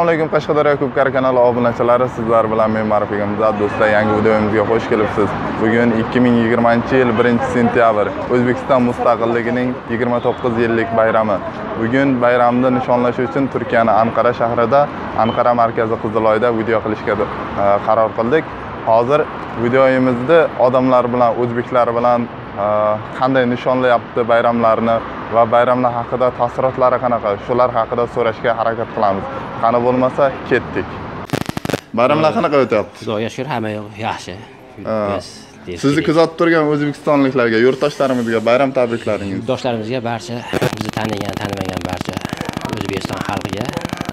assalomu alaykum qashqadaryo ko'pkar kanali obunachilari sizlar bilan men ma'ruf egamiz do'stlar yangi videomizga xush kelibsiz. Bugun 2020 yil 1 sentyabr o'zbekiston mustaqilligining 29 yillik bayrami. Bugun bayramni nishonlash uchun turkiyaning anqara shahrida anqara markazi qiziloyda video qilishga e, qaror qildik. Hozir videoyimizni odamlar bilan o'zbeklar bilan qanday nishonlayapti bayramlarni va bayramlar haqida taassurotlari qanaqa? Shular haqida so'rashga harakat qilamiz. Qani bo'lmasa ketdik. Bayramlar qanaqa o'tyapti? Xudoga shukur hamma yoq yaxshi sizni kuzatib turgan o'zbekistonliklarga yurtdoshlarimizga bayram tabriklaringiz. Yurtdoshlarimizga barcha bizni tanigan tanimagan barcha o'zbekiston xalqiga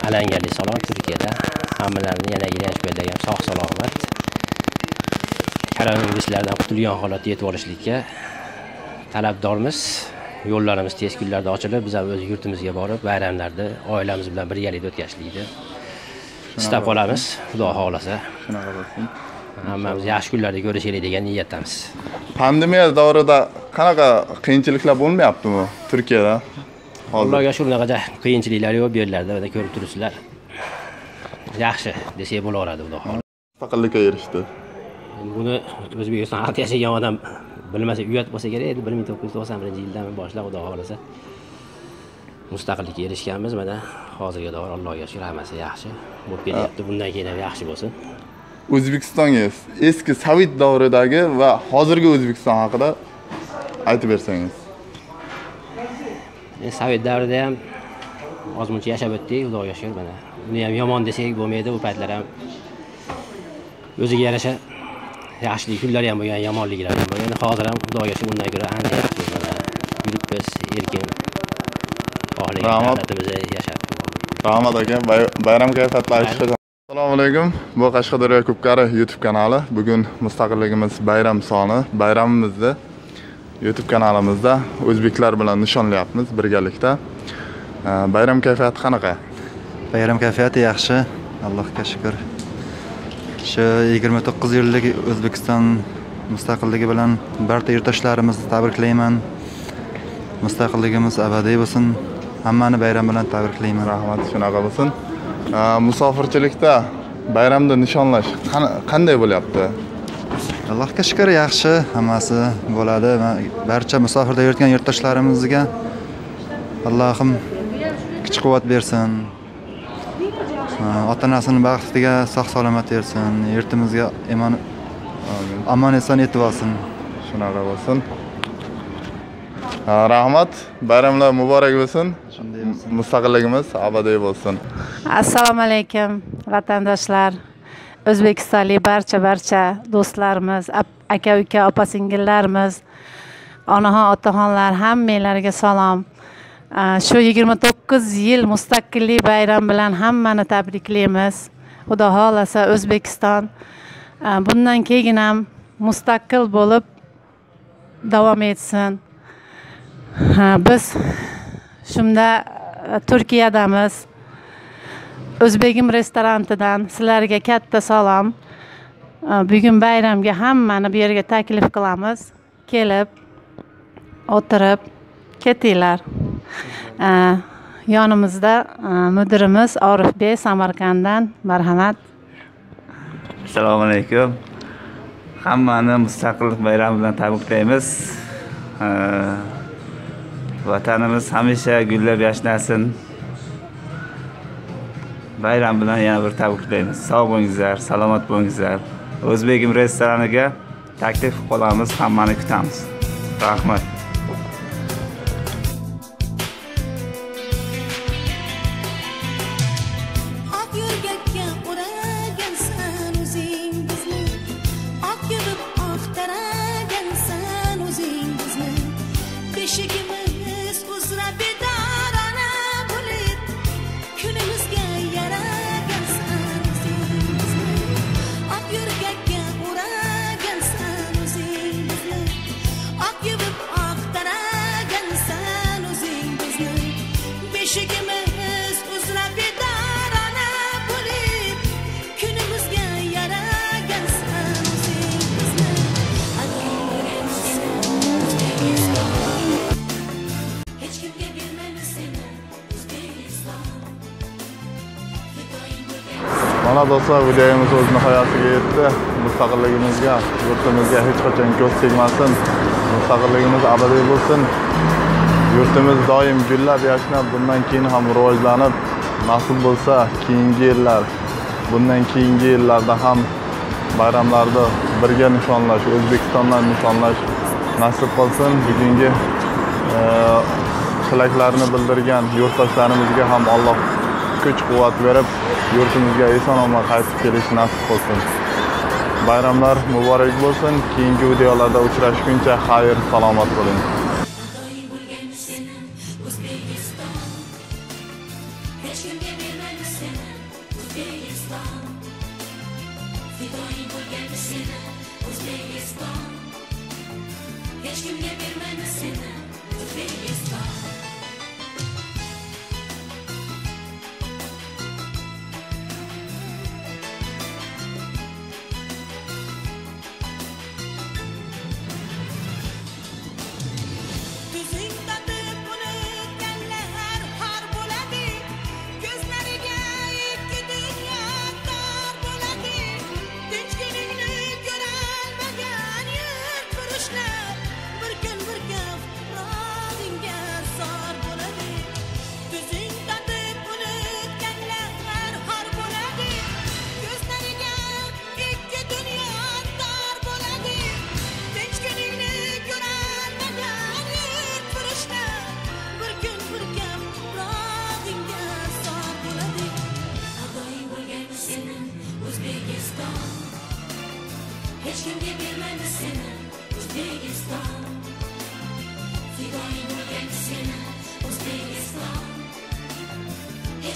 alangali salom turkiyada hammalarini yana beldagi sog' salomat koronaviruslardan qutulgan holatda yetib olishlikka talabdormiz. Yo'llarimiz tez kunlarda ochilib biz ham o'z yurtimizga borib bayramlarni oilamiz bilan birgalikda o'tkazishlikni istab qolamiz. Xudo xohlasa. Shunaqa bo'lsin. Hammamiz yaxshi kunlarda ko'rishaylik degan niyatdamiz. Pandemiya davrida qanaqa qiyinchiliklar bo'lmayaptimi turkiyada? Allohga shukur unaqa qiyinchiliklar yo'q bu yerlarda ko'rib turibsizlar. Yaxshi desak bo'laveradi xudo xohlasa. Mustaqillikka erishdi buni o'zbekiston xalqi yashagan odam bilmasa uyat bo'lsa kerak edi. bir ming to'qqiz yuz to'qson birinchi yildan boshlab xudo xohlasa mustaqillikka erishganmiz. Mana hozirga davr allohga shukur hammasi yaxshi bo'lib kelyapti. Bundan keyin ham yaxshi bo'lsin. O'zbekistonga eski sovet davridagi va hozirgi o'zbekiston haqida aytib bersangiz. Men sovet davrida ham ozmuncha yashab o'tdik xudoga shukur. Mana uni ham yomon desak bo'lmaydi. U paytlar ham o'ziga yarasha yaxshilik kunlari ham bo'lgan yomonliklari ham bo'lgan. Hozir ham xudoga shukur undan ko'ra ancha yaxshi mana yuribmiz erkin xohlagan davlatimizda yashab rahmat aka. Bay- bayram kayfiyatlari assalomu alaykum. Bu qashqadaryo ko'pkari youtube kanali. Bugun mustaqilligimiz bayram soni. Bayramimizni youtube kanalimizda o'zbeklar bilan nishonlayapmiz birgalikda. Bayram kayfiyati qanaqa? Bayram kayfiyati yaxshi. Allohga shukur shu yigirma to'qqiz yillik o'zbekiston mustaqilligi bilan barcha yurtdoshlarimizni tabriklayman mustaqilligimiz abadiy bo'lsin. Hammani bayram bilan tabriklayman rahmat shunaqa bo'lsin. Musofirchilikda bayramni nishonlash qanday bo'lyapti? Allohga shukur yaxshi hammasi bo'ladi barcha musofirda yurgan yurtdoshlarimizga allohim kuch quvvat bersin ota onasini baxtiga sog' salomat bersin yurtimizga Amin. omon eson yetib olsin. Shunaqa bo'lsin. Rahmat. Bayramlar muborak bo'lsin. Shunday bo'lsin. Mustaqilligimiz abadiy bo'lsin. Assalomu alaykum vatandoshlar o'zbekistonlik barcha barcha do'stlarimiz aka uka opa singillarimiz onaxon otaxonlar hammanglarga salom shu yigirma to'qqiz yil mustaqillik bayrami bilan hammani tabriklaymiz. Xudo xohlasa o'zbekiston bundan keyin ham mustaqil bo'lib davom etsin. Biz shunda turkiyadamiz. O'zbegim restorantidan sizlarga katta salom. Bugun bayramga hammani bu yerga taklif qilamiz. Kelib o'tirib ketinglar. Yonimizda e, mudirimiz orifbek samarqanddan marhamat. Assalomu alaykum. Hammani mustaqillik bayrami bilan tabriklaymiz. Vatanimiz hamisha gullab yashnasin bayram bilan yana bir tabriklaymiz. Sog' bo'lingizlar salomat bo'lingizlar. O'zbegim restoraniga taklif qilib qolamiz hammani kutamiz. Rahmat. Mana do'stlar videomiz o'z nihoyasiga yetdi. Mustaqilligimizga yurtimizga hech qachon ko'z tegmasin. Mustaqilligimiz abadiy bo'lsin. Yurtimiz doim gullab yashnab bundan keyin ham rivojlanib nasib bo'lsa keyingi yillar bundan keyingi yillarda ham bayramlarni birga nishonlash o'zbekistondan nishonlash nasib qilsin. Bugungi e, tilaklarini bildirgan yurtdoshlarimizga ham alloh kuch quvvat berib yurtimizga eson omon qaytib kelish nasib qilsin. Bayramlar muborak bo'lsin. Keyingi videolarda uchrashguncha xayr salomat bo'ling.